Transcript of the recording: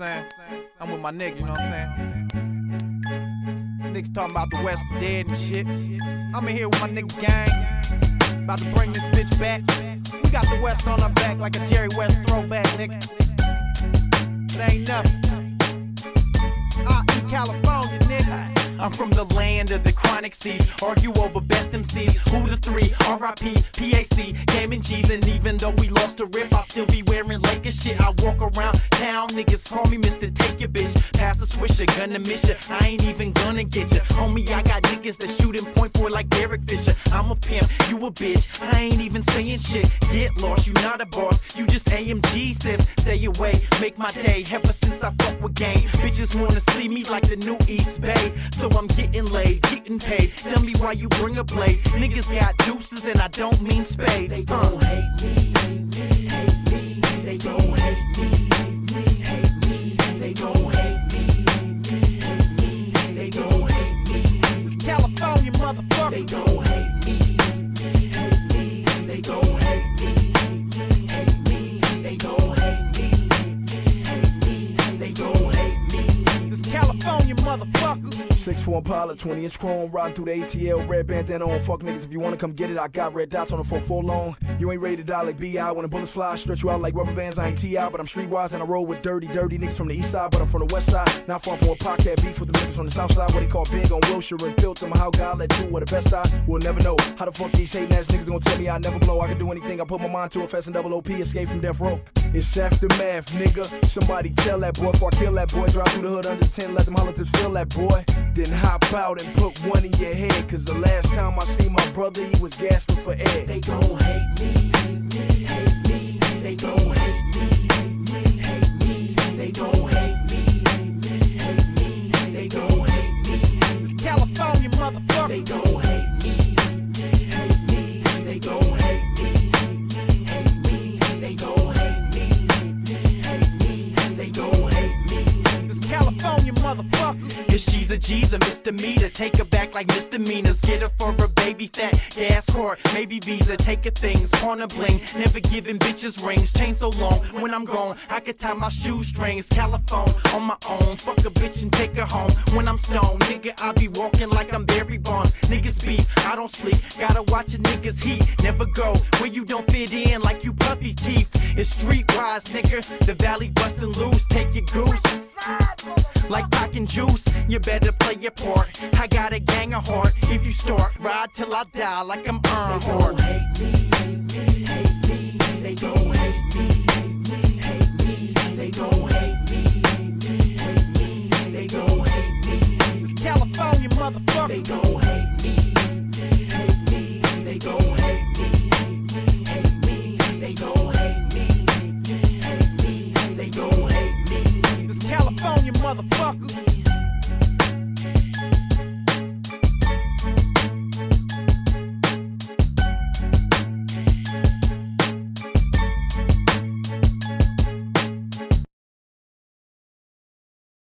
I'm saying? I'm with my nigga, you know what I'm saying? Niggas talking about the West dead and shit. I'm in here with my nigga gang. About to bring this bitch back. We got the West on our back like a Jerry West throwback, nigga. It ain't nothing. I eat California. I'm from the land of the chronic seas. Argue over best MCs. Who the three? RIP, PAC, Game and G's. And even though we lost a rip, I'll still be wearing Lakers shit. I walk around town, niggas call me Mr. Take Your Bitch. Pass a swisher, gonna miss ya. I ain't even gonna get ya. Homie, I got niggas that shoot and point for like Derek Fisher. I'm a pimp, you a bitch. I ain't even saying shit. Get lost, you not a boss. You just AMG says, stay away, make my day. Ever since I fuck with game, bitches wanna see me like the new East Bay. So I'm getting laid, getting paid. Tell me why you bring a blade. Niggas got deuces and I don't mean spades. They gon' hate me, Motherfucker. 6'4 Impala, 20 inch chrome, riding through the ATL, red bandana on. Fuck niggas, if you wanna come get it, I got red dots on the 4 long. You ain't ready to die like BI when the bullets fly, I stretch you out like rubber bands. I ain't TI, but I'm streetwise and I roll with dirty, dirty niggas from the east side, but I'm from the west side. Not far from a podcast beef with the niggas from the south side, what they call big on Wilshire and Filter. How God let two with the best side, we'll never know. How the fuck these hating ass niggas gonna tell me I never blow? I can do anything, I put my mind to it, fast and double OP, escape from death row. It's aftermath, nigga. Somebody tell that boy before I kill that boy. Drive through the hood under 10, let them politics feel that boy. Then hop out and put one in your head. Cause the last time I see my brother, he was gasping for air. They gon' hate me, hate me, hate me. They gon' hate me, hate me, hate me. They gon' hate me, hate me, hate me. They gon' hate me, It's California, motherfucker. they gon' If she's a G's a misdemeanor, take her back like misdemeanors. Get her for her baby fat, gas hard, maybe visa. Take her things, pawn her bling. Never giving bitches rings. Chain so long, when I'm gone, I could tie my shoestrings. California on my own. Fuck a bitch and take her home. When I'm stoned, nigga, I be walking like I'm Barry Bonds. Niggas beef, I don't sleep. Gotta watch a niggas heat. Never go where you don't fit in like you puffy teeth. It's streetwise, nigga. The valley bustin' loose. Take your goose like packing juice. You better play your part. I got a gang of heart. If you start, ride till I die like I'm Dale Earnhardt. hate me, hate me, hate me. They gon' hate me, hate me, hate me. They gon' hate me, hate me, hate me. They gon' hate me. It's California, They motherfucker. gon' hate me, California, motherfucker.